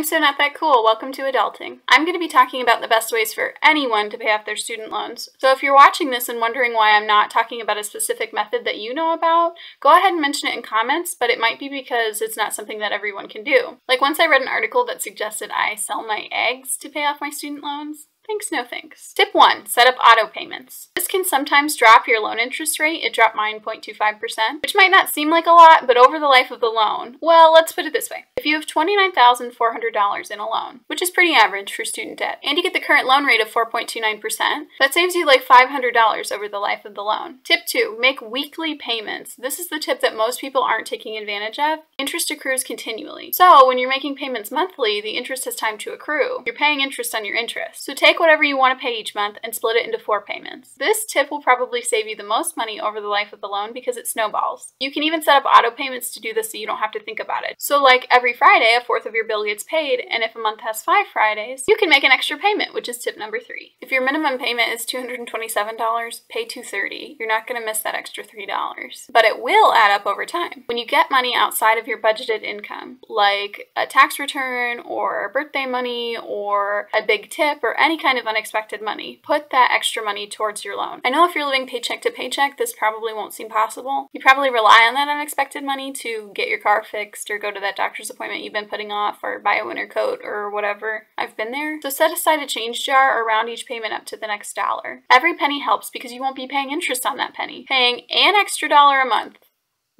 I'm so not that cool. Welcome to adulting. I'm going to be talking about the best ways for anyone to pay off their student loans. So if you're watching this and wondering why I'm not talking about a specific method that you know about, go ahead and mention it in comments, but it might be because it's not something that everyone can do. Like once I read an article that suggested I sell my eggs to pay off my student loans, Thanks, no thanks. Tip 1. Set up auto payments. This can sometimes drop your loan interest rate. It dropped mine 0.25%, which might not seem like a lot, but over the life of the loan, well, let's put it this way. If you have $29,400 in a loan, which is pretty average for student debt, and you get the current loan rate of 4.29%, that saves you like $500 over the life of the loan. Tip 2. Make weekly payments. This is the tip that most people aren't taking advantage of. Interest accrues continually. So when you're making payments monthly, the interest has time to accrue. You're paying interest on your interest. So take whatever you want to pay each month and split it into four payments. This tip will probably save you the most money over the life of the loan because it snowballs. You can even set up auto payments to do this so you don't have to think about it. So like every Friday, a fourth of your bill gets paid, and if a month has five Fridays, you can make an extra payment, which is tip number three. If your minimum payment is $227, pay 230. You're not going to miss that extra $3, but it will add up over time. When you get money outside of your budgeted income, like a tax return or birthday money or a big tip or any kind of unexpected money. Put that extra money towards your loan. I know if you're living paycheck to paycheck, this probably won't seem possible. You probably rely on that unexpected money to get your car fixed or go to that doctor's appointment you've been putting off or buy a winter coat or whatever. I've been there. So set aside a change jar around each payment up to the next dollar. Every penny helps because you won't be paying interest on that penny. Paying an extra dollar a month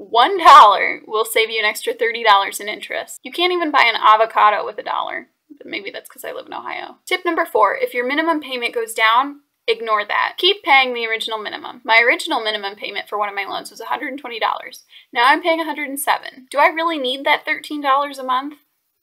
$1 will save you an extra $30 in interest. You can't even buy an avocado with a dollar maybe that's because I live in Ohio. Tip number four if your minimum payment goes down, ignore that. Keep paying the original minimum. My original minimum payment for one of my loans was $120. Now I'm paying 107. Do I really need that $13 a month?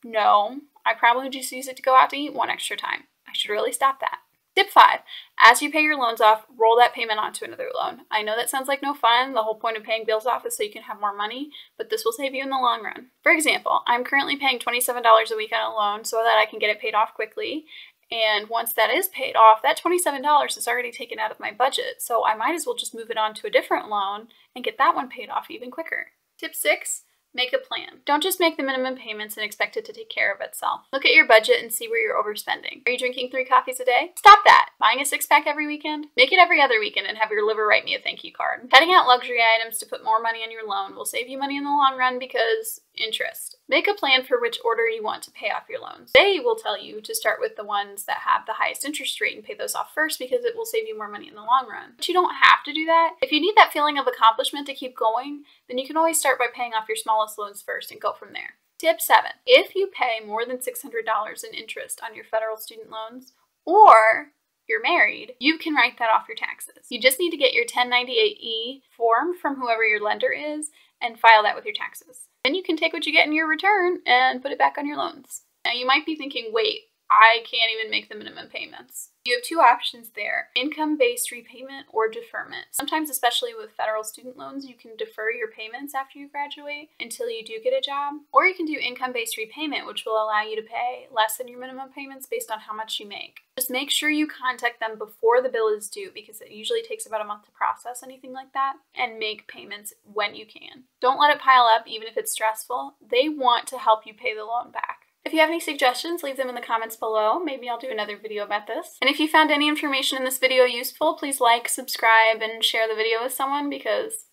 No. I probably just use it to go out to eat one extra time. I should really stop that. Tip five, as you pay your loans off, roll that payment onto another loan. I know that sounds like no fun. The whole point of paying bills off is so you can have more money, but this will save you in the long run. For example, I'm currently paying $27 a week on a loan so that I can get it paid off quickly. And once that is paid off, that $27 is already taken out of my budget. So I might as well just move it on to a different loan and get that one paid off even quicker. Tip six, Make a plan. Don't just make the minimum payments and expect it to take care of itself. Look at your budget and see where you're overspending. Are you drinking three coffees a day? Stop that. Buying a six pack every weekend? Make it every other weekend and have your liver write me a thank you card. Cutting out luxury items to put more money on your loan will save you money in the long run because interest. Make a plan for which order you want to pay off your loans. They will tell you to start with the ones that have the highest interest rate and pay those off first because it will save you more money in the long run. But you don't have to do that. If you need that feeling of accomplishment to keep going, then you can always start by paying off your smallest loans first and go from there. Tip 7. If you pay more than $600 in interest on your federal student loans, or you're married, you can write that off your taxes. You just need to get your 1098E form from whoever your lender is and file that with your taxes. Then you can take what you get in your return and put it back on your loans. Now you might be thinking, wait, I can't even make the minimum payments. You have two options there income based repayment or deferment. Sometimes, especially with federal student loans, you can defer your payments after you graduate until you do get a job. Or you can do income based repayment, which will allow you to pay less than your minimum payments based on how much you make. Just make sure you contact them before the bill is due because it usually takes about a month to process anything like that and make payments when you can. Don't let it pile up, even if it's stressful. They want to help you pay the loan back. If you have any suggestions, leave them in the comments below. Maybe I'll do another video about this. And if you found any information in this video useful, please like, subscribe, and share the video with someone because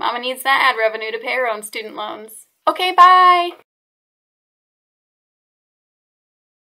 Mama needs that ad revenue to pay her own student loans. Okay, bye!